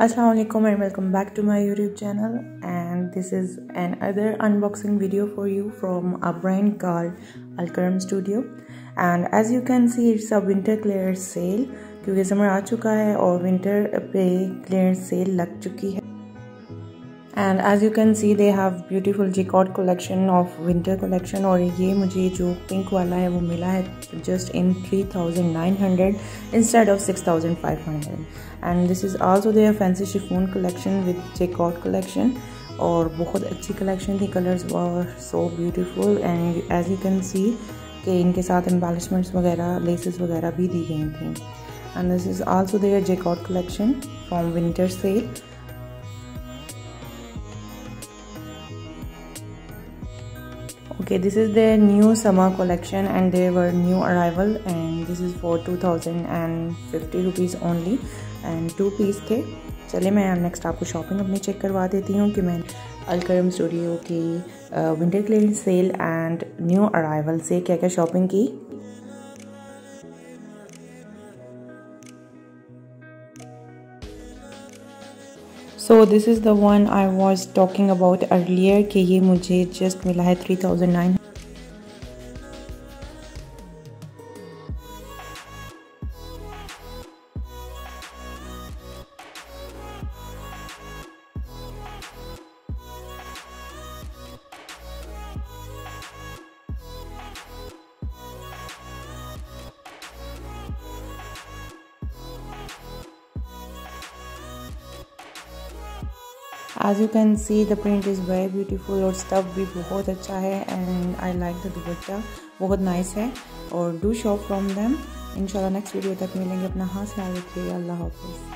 Aslam and welcome back to my YouTube channel and this is another unboxing video for you from a brand car Alkaram studio and as you can see it's a winter clear sale क्योंकि summer आ चुका है और winter पे clear cell लग चुकी है। And as you can see they have beautiful jacquard collection of winter collection और ये मुझे जो पिंक वाला है, वो मिला है just in three thousand nine hundred instead of six thousand five hundred and this is also there fancy chiffon collection with jacquard collection और बहुत अच्छी कलेक्शन थी। Colours were so beautiful and as you can see कि इनके साथ embellishments वगैरह laces वगैरह भी दी गई थी। And this is also there jacquard collection from winter sale okay this is their new summer collection and they were new arrival and this is for 2050 rupees only and two piece थे चले मैं next आपको shopping अपनी check करवा देती हूँ कि मैं अलकरम स्टूडियो की winter clearance sale and new arrival से क्या क्या शॉपिंग की so this is the one I was talking about earlier कि ये मुझे जस्ट मिला है three thousand nine as you can see the print is very beautiful और स्टफ़ भी बहुत अच्छा है and I like the dupatta बहुत नाइस है और डू शॉप फ्रॉम दैम इंशाल्लाह नेक्स्ट वीडियो तक मिलेंगे. अपना हाथ ख्याल रखिएगा अल्लाह हाफिज़.